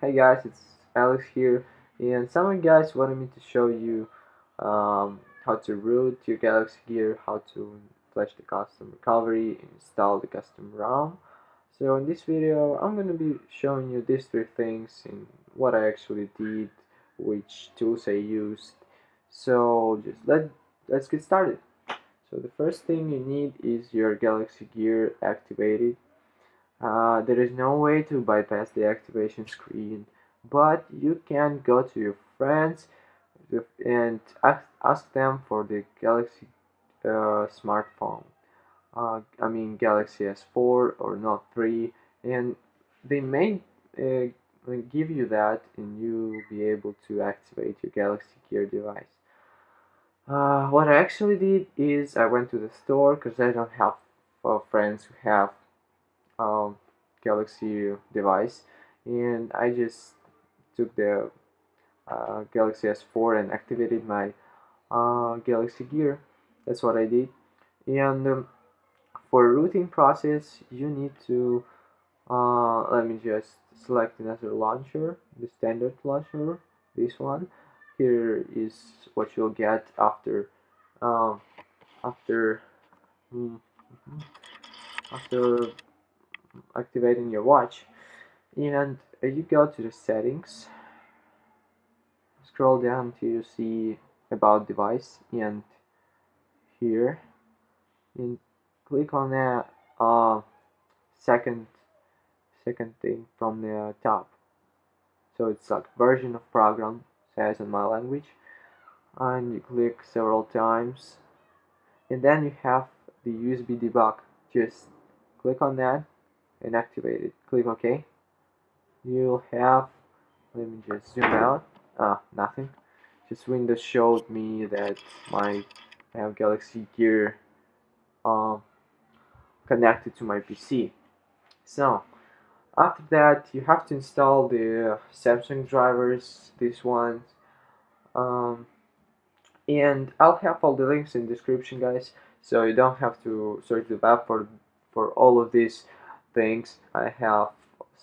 Hey guys, it's Alex here, and some of you guys wanted me to show you um, how to root your Galaxy Gear, how to flash the custom recovery, install the custom ROM. So in this video, I'm going to be showing you these three things and what I actually did, which tools I used. So just let let's get started. So the first thing you need is your Galaxy Gear activated uh, there is no way to bypass the activation screen, but you can go to your friends and ask them for the Galaxy uh, smartphone. Uh, I mean Galaxy S4 or Note 3, and they may uh, give you that, and you will be able to activate your Galaxy Gear device. Uh, what I actually did is I went to the store because I don't have uh, friends who have um, Galaxy device. And I just took the uh, Galaxy S4 and activated my uh, Galaxy Gear. That's what I did. And um, for rooting process you need to uh, let me just select another launcher the standard launcher this one. Here is what you'll get after um, after mm, after activating your watch. And you go to the settings scroll down you see about device and here. And click on the uh, second second thing from the top. So it's like version of program says in my language. And you click several times. And then you have the USB debug. Just click on that and activate it. Click OK. You'll have, let me just zoom out. Ah, nothing. Just Windows showed me that my I have Galaxy Gear um, connected to my PC. So after that, you have to install the Samsung drivers, this one, um, and I'll have all the links in description, guys. So you don't have to search the web for for all of this things I have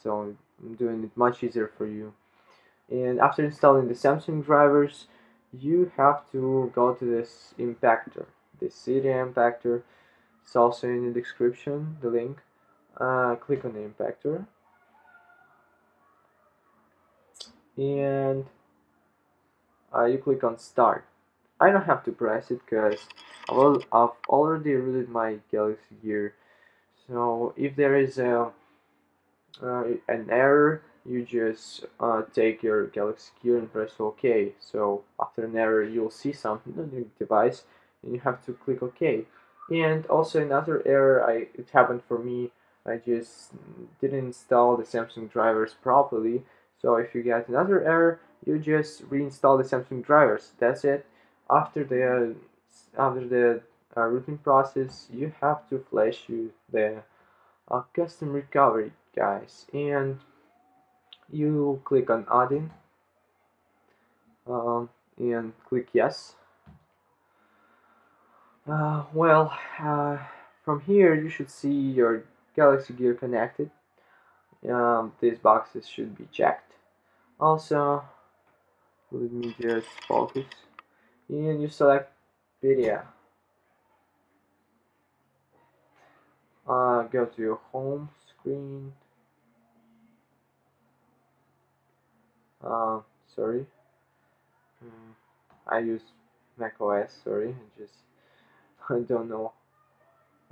so I'm doing it much easier for you. And after installing the Samsung drivers you have to go to this impactor this Cydia impactor. It's also in the description the link. Uh, click on the impactor. And uh, you click on start. I don't have to press it because I've already rooted my Galaxy Gear so if there is a uh, an error you just uh, take your Galaxy Gear and press OK. So after an error you'll see something on your device and you have to click OK. And also another error I it happened for me. I just didn't install the Samsung drivers properly. So if you get another error you just reinstall the Samsung drivers. That's it. After the after the uh, rooting process you have to flash you the uh, custom recovery guys. And you click on Odin um, and click yes. Uh, well uh, from here you should see your Galaxy Gear connected. Um, these boxes should be checked. Also let me just focus. And you select video uh, go to your home screen. Uh, sorry. Mm, I use Mac OS sorry I just I don't know.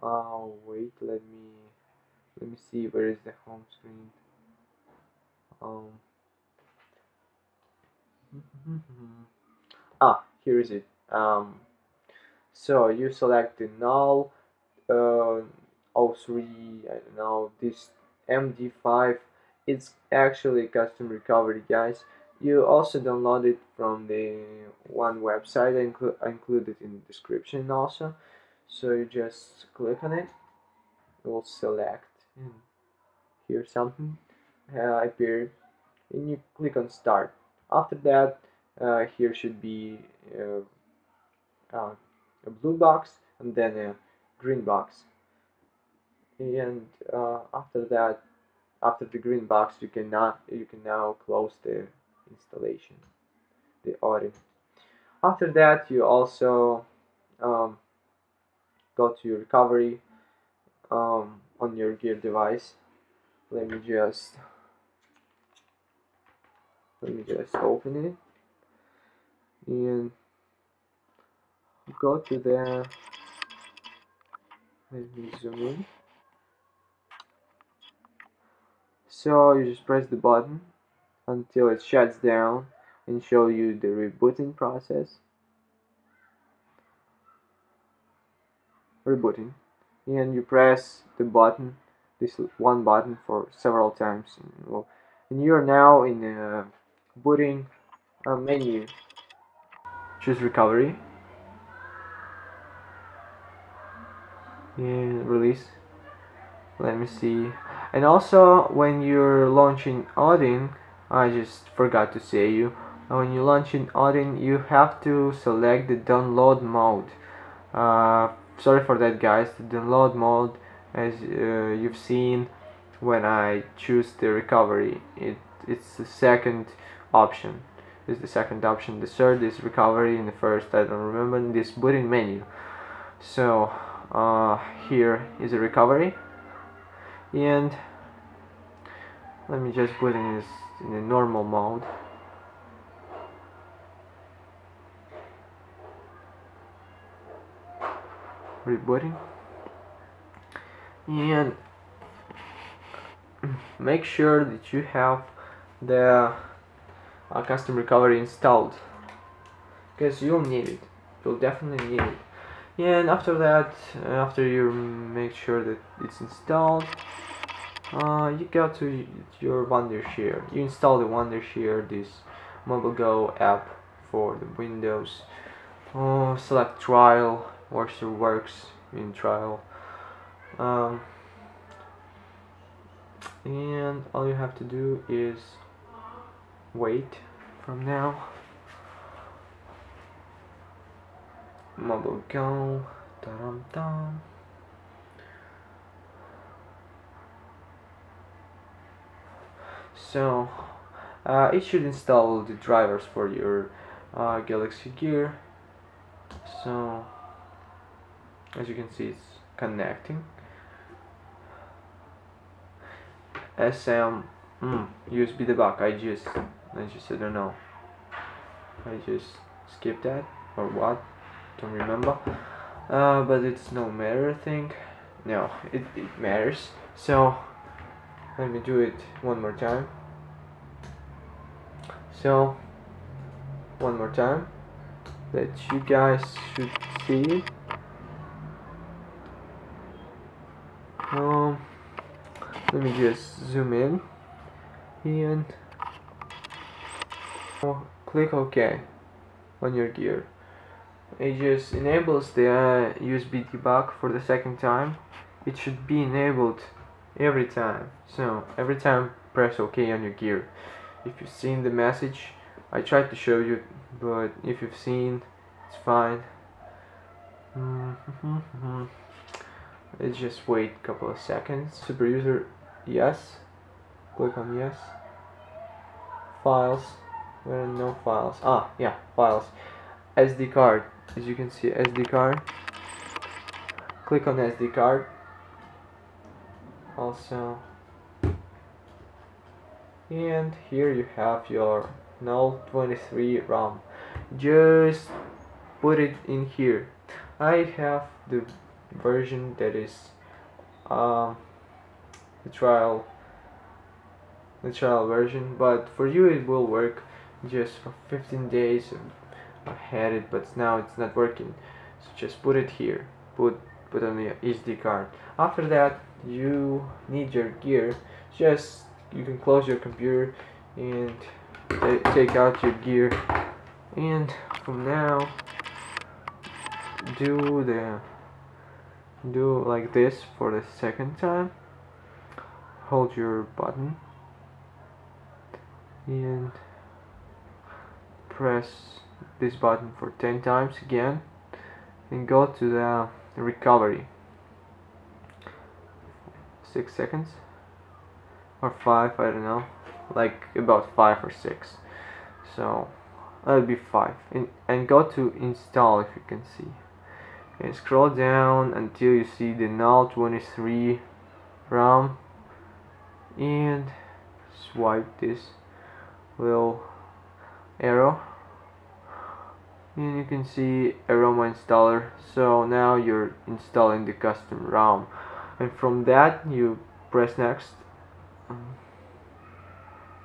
Uh, wait let me let me see where is the home screen. Um. Ah here is it. Um so you select the null uh, 03 I know this MD5 it's actually custom recovery guys. You also download it from the one website I, inclu I included in the description also. So you just click on it it will select and here something uh, appeared and you click on start. After that uh, here should be uh, uh a blue box and then a green box and uh, after that after the green box you cannot you can now close the installation the Odin after that you also um, go to your recovery um, on your gear device. Let me just let me just open it. And go to the let me zoom in so you just press the button until it shuts down and show you the rebooting process. Rebooting. And you press the button this one button for several times. And, and you're now in booting uh, menu. Choose recovery. And release. Let me see and also when you're launching Odin I just forgot to say you when you launch in Odin you have to select the download mode. Uh, sorry for that guys. The download mode as uh, you've seen when I choose the recovery it it's the second option. Is the second option. The third is recovery and the first I don't remember this booting menu. So uh, here is a recovery and let me just put in this in a normal mode. Rebooting. And make sure that you have the uh, custom recovery installed. Because you'll need it. You'll definitely need it. And after that after you make sure that it's installed uh, you go to your Wondershare. You install the Wondershare this MobileGo app for the Windows. Uh, select trial Worcester works in trial. Um, and all you have to do is wait from now. Mobile go so uh, it should install the drivers for your uh, Galaxy Gear. So as you can see it's connecting. SM mm, USB debug I just I just I don't know. I just skipped that or what? Don't remember. Uh, but it's no matter I think. No it, it matters. So let me do it one more time so one more time that you guys should see. Um let me just zoom in and click OK on your gear. It just enables the uh, USB debug for the second time. It should be enabled every time. So every time press OK on your gear if you've seen the message I tried to show you but if you've seen it's fine. Let's just wait a couple of seconds. Super user, yes. Click on yes. Files. Where are no files? Ah, yeah, files. SD card. As you can see, SD card. Click on SD card. Also. And here you have your null 23 ROM. Just put it in here. I have the version that is um, the trial the trial version but for you it will work just for 15 days. I had it but now it's not working. So just put it here. Put put on the SD card. After that you need your gear. Just you can close your computer and take out your gear. And from now do the do like this for the second time. Hold your button. And press this button for 10 times again. And go to the recovery. 6 seconds or 5 I don't know. Like about 5 or 6 so that'll be 5 and, and go to install if you can see. And scroll down until you see the null 23 ROM and swipe this little arrow. And you can see aroma installer. So now you're installing the custom ROM. And from that you press next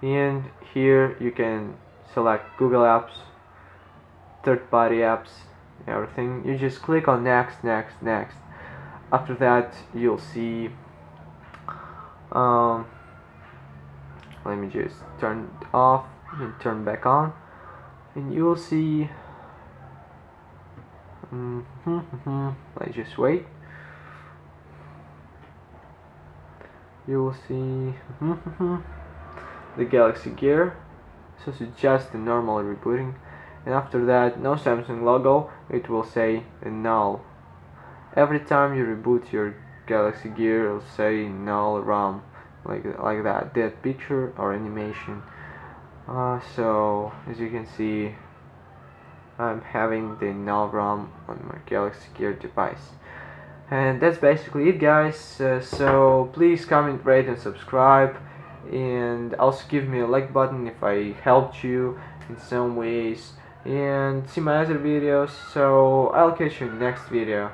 and here you can select Google Apps third-party apps everything. You just click on next next next. After that you'll see um, let me just turn it off and turn back on. And you'll see mm -hmm, let's just wait you will see. The Galaxy Gear. So just the normal rebooting. And after that no Samsung logo. It will say null. Every time you reboot your Galaxy Gear it'll say null ROM like like that. Dead picture or animation. Uh, so as you can see I'm having the null ROM on my Galaxy Gear device and that's basically it guys. Uh, so please comment rate and subscribe. And also give me a like button if I helped you in some ways. And see my other videos. So I'll catch you in the next video